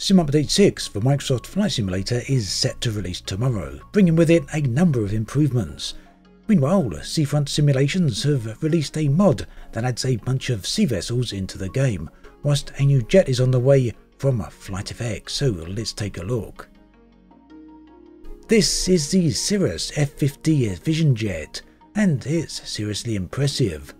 Sim Update 6 for Microsoft Flight Simulator is set to release tomorrow, bringing with it a number of improvements. Meanwhile, Seafront Simulations have released a mod that adds a bunch of sea vessels into the game, whilst a new jet is on the way from FlightFX, so let's take a look. This is the Cirrus SF50 Vision Jet, and it's seriously impressive.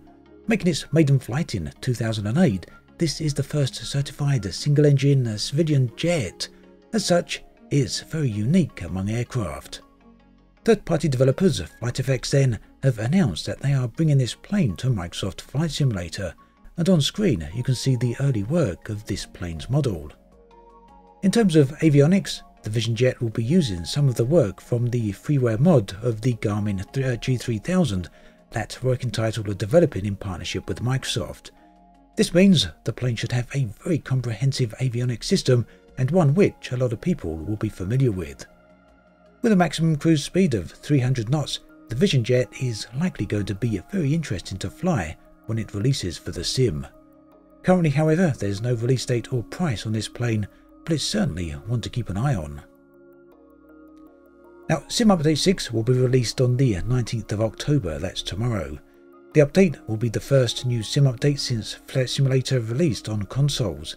Making its maiden flight in 2008, this is the first certified single-engine civilian jet. As such, it's very unique among aircraft. Third-party developers FlightFX then have announced that they are bringing this plane to Microsoft Flight Simulator, and on screen you can see the early work of this plane's model. In terms of avionics, the Vision Jet will be using some of the work from the freeware mod of the Garmin G3000 that Working Title are developing in partnership with Microsoft. This means the plane should have a very comprehensive avionics system and one which a lot of people will be familiar with. With a maximum cruise speed of 300 knots, the Vision Jet is likely going to be very interesting to fly when it releases for the sim. Currently, however, there's no release date or price on this plane, but it's certainly one to keep an eye on. Now, Sim Update 6 will be released on the 19th of October, that's tomorrow. The update will be the first new sim update since Flight Simulator released on consoles.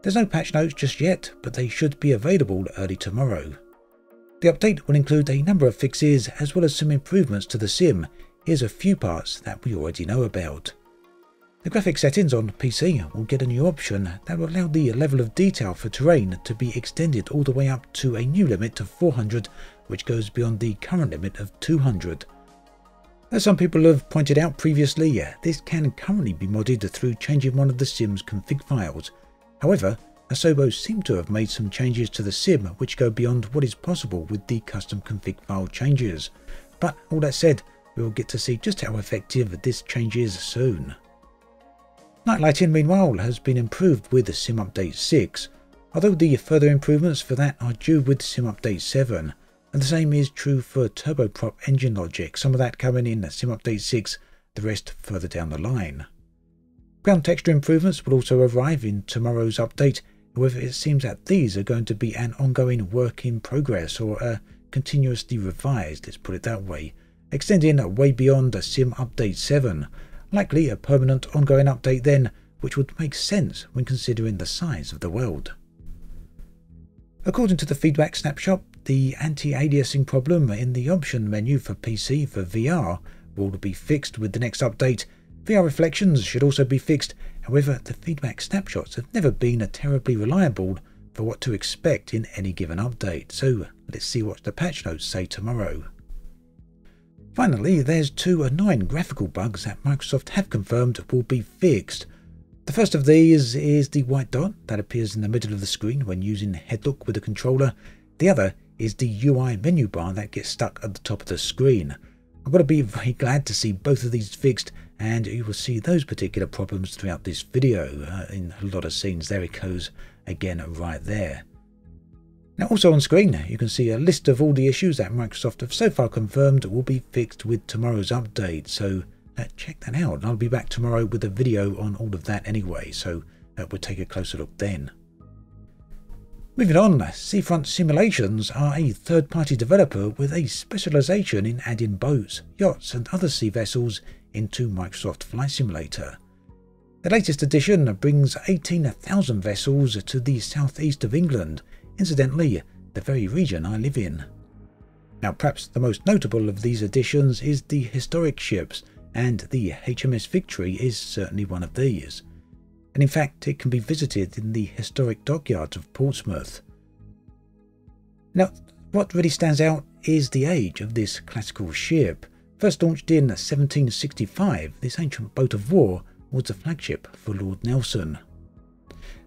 There's no patch notes just yet, but they should be available early tomorrow. The update will include a number of fixes as well as some improvements to the sim. Here's a few parts that we already know about. The graphic settings on PC will get a new option that will allow the level of detail for terrain to be extended all the way up to a new limit of 400 which goes beyond the current limit of 200. As some people have pointed out previously, this can currently be modded through changing one of the sim's config files. However, Asobo seem to have made some changes to the sim which go beyond what is possible with the custom config file changes. But all that said, we will get to see just how effective this change is soon. Night lighting meanwhile has been improved with Sim Update 6, although the further improvements for that are due with Sim Update 7, and the same is true for turboprop engine logic, some of that coming in Sim Update 6, the rest further down the line. Ground texture improvements will also arrive in tomorrow's update, However, it seems that these are going to be an ongoing work in progress or a continuously revised, let's put it that way, extending way beyond Sim Update 7, likely a permanent ongoing update then, which would make sense when considering the size of the world. According to the feedback snapshot, the anti-aliasing problem in the option menu for PC for VR will be fixed with the next update. VR reflections should also be fixed However, the feedback snapshots have never been a terribly reliable for what to expect in any given update, so let's see what the patch notes say tomorrow. Finally, there's two annoying graphical bugs that Microsoft have confirmed will be fixed. The first of these is the white dot that appears in the middle of the screen when using headlock with the controller. The other is the UI menu bar that gets stuck at the top of the screen. I'm going to be very glad to see both of these fixed and you will see those particular problems throughout this video uh, in a lot of scenes. There it goes again right there. Now also on screen you can see a list of all the issues that Microsoft have so far confirmed will be fixed with tomorrow's update so uh, check that out. And I'll be back tomorrow with a video on all of that anyway so uh, we'll take a closer look then. Moving on, Seafront Simulations are a third-party developer with a specialisation in adding boats, yachts and other sea vessels into Microsoft Flight Simulator. The latest edition brings 18,000 vessels to the southeast of England, incidentally the very region I live in. Now perhaps the most notable of these additions is the historic ships, and the HMS Victory is certainly one of these and in fact it can be visited in the historic dockyards of Portsmouth. Now, what really stands out is the age of this classical ship. First launched in 1765, this ancient boat of war was the flagship for Lord Nelson.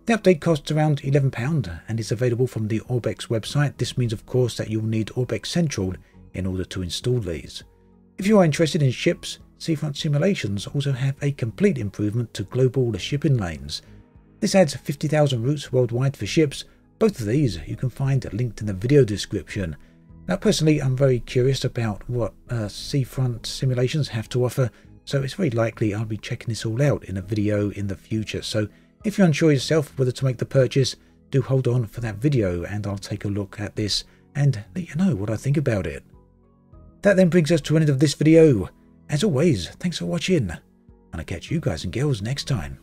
The update costs around £11 and is available from the Orbx website. This means, of course, that you'll need Orbx Central in order to install these. If you are interested in ships, Seafront simulations also have a complete improvement to global shipping lanes. This adds 50,000 routes worldwide for ships. Both of these you can find linked in the video description. Now personally I'm very curious about what uh, seafront simulations have to offer so it's very likely I'll be checking this all out in a video in the future so if you're unsure yourself whether to make the purchase do hold on for that video and I'll take a look at this and let you know what I think about it. That then brings us to the end of this video. As always, thanks for watching, and I'll catch you guys and girls next time.